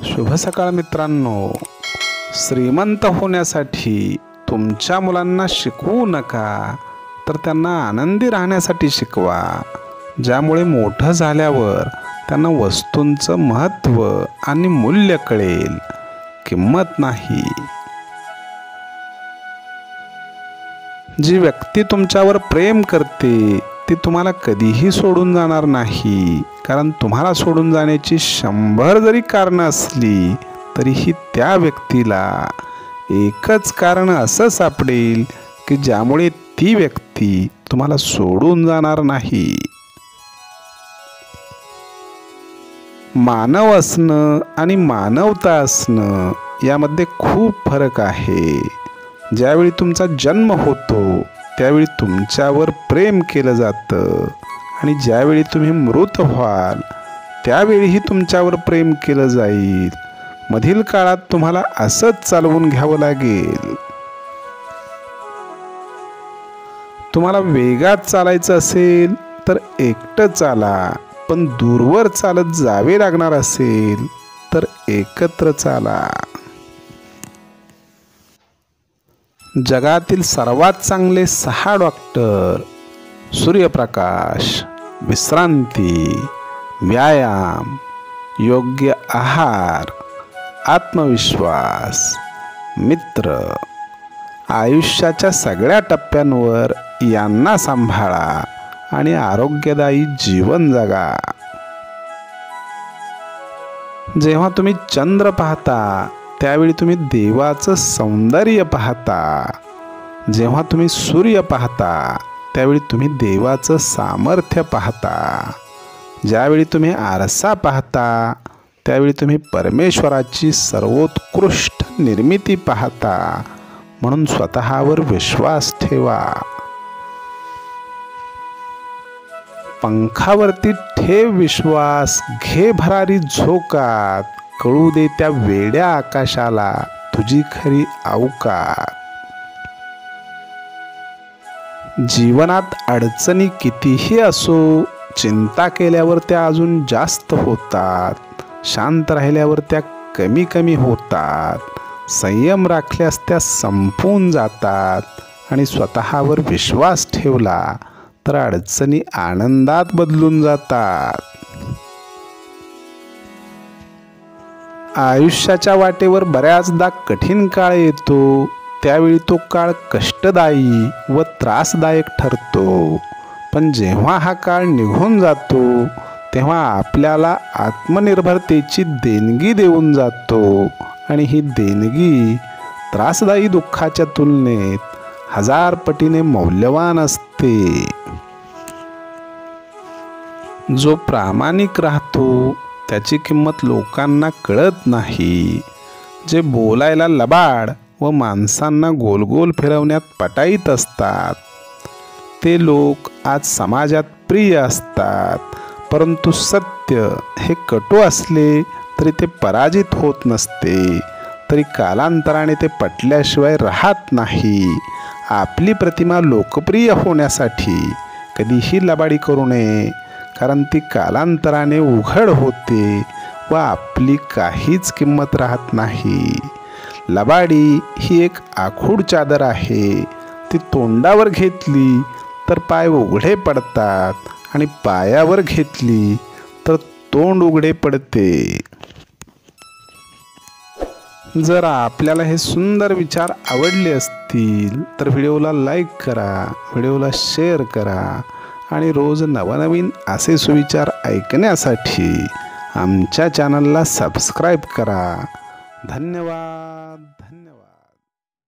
शुभ सकाळ मित्रांनो. श्रीमंत होण्यासाठी तुमच्या मुलांना शिकवू नका तर त्यांना आनंदी राहण्यासाठी शिकवा. ज्यामुळे मोठं झाल्यावर त्यांना वस्तूंचं महत्त्व आणि मूल्य कळेल. किंमत नाही. जी व्यक्ती तुमच्यावर प्रेम करते ती तुम्हाला कधीही सोडून जाणार नाही. कारण तुम्हाला सोडून जाण्याची शंभर जरी कारणं असली तरीही त्या व्यक्तीला एकच कारण असं सापडेल की ज्यामुळे ती व्यक्ती तुम्हाला सोडून जाणार नाही. मानव असणं आणि मानवता असणं यामध्ये खूप फरक आहे. ज्यावेळी तुमचा जन्म होतो त्यावेळी तुमच्यावर प्रेम केलं जातं. आणि ज्यावेळी तुम्ही मृत व्हाल त्यावेळीही तुमच्यावर प्रेम केलं जाईल. मधील काळात तुम्हाला असंच चालवून घ्यावं लागेल. तुम्हाला वेगात चालायचं असेल तर एकटं चाला. पण दूरवर चालत जावे लागणार असेल तर एकत्र चाला. जगातील सर्वात चांगले सहा डॉक्टर सूर्यप्रकाश. विश्रांती व्यायाम योग्य आहार आत्मविश्वास मित्र. आयुष्याच्या सगळ्या टप्प्यांवर यांना सांभाळा आणि आरोग्यदायी जीवन जगा. जेव्हा तुम्ही चंद्र पाहता त्यावेळी तुम्ही देवाचं सौंदर्य पाहता. जेव्हा तुम्ही सूर्य पाहता त्यावेळी तुम्ही देवाचं सामर्थ्य पाहता. ज्यावेळी तुम्ही आरसा पाहता त्यावेळी तुम्ही परमेश्वराची सर्वोत्कृष्ट निर्मिती पाहता. म्हणून स्वतःवर विश्वास ठेवा. पंखावरती ठेव विश्वास घे भरारी झोकात कळू दे त्या वेड्या आकाशाला तुझी खरी अवकात. जीवनात अडचणी कितीही असो चिंता केल्यावर त्या अजून जास्त होतात. शांत राहिल्यावर त्या कमी कमी होतात. संयम राखल्यास त्या संपून जातात. आणि स्वतःवर विश्वास ठेवला तर अडचणी आनंदात बदलून जातात. आयुष्याच्या वाटेवर बऱ्याचदा कठीण काळ येतो. त्यावेळी तो काळ कष्टदायी व त्रासदायक ठरतो. पण जेव्हा हा काळ निघून जातो तेव्हा आपल्याला आत्मनिर्भरतेची देणगी देऊन जातो. आणि ही देणगी त्रासदायी दुःखाच्या तुलनेत हजार पटीने मौल्यवान असते. जो प्रामाणिक राहतो त्याची किंमत लोकांना कळत नाही. जे बोलायला लबाड व माणसांना गोलगोल फिरवण्यात पटाईत असतात. ते लोक आज समाजात प्रिय असतात परंतु सत्य हे कटू असले तरी ते पराजित होत नसते तरी कालांतराने ते पटल्याशिवाय राहत नाही. आपली प्रतिमा लोकप्रिय होण्यासाठी कधीही लबाडी करू नये कारण ती कालांतराने उघड होते व आपली काहीच किंमत राहत नाही. लबाडी ही एक आखूड चादर आहे. ती तोंडावर घेतली तर पाय उघडे पडतात आणि पायावर घेतली तर तोंड उघडे पडते. जर आपल्याला हे सुंदर विचार आवडले असतील तर व्हिडिओला लाईक करा व्हिडिओला शेअर करा आणि रोज नवनवीन असे सुविचार ऐकण्यासाठी आमच्या चॅनलला सबस्क्राईब करा. धन्यवाद धन्यवाद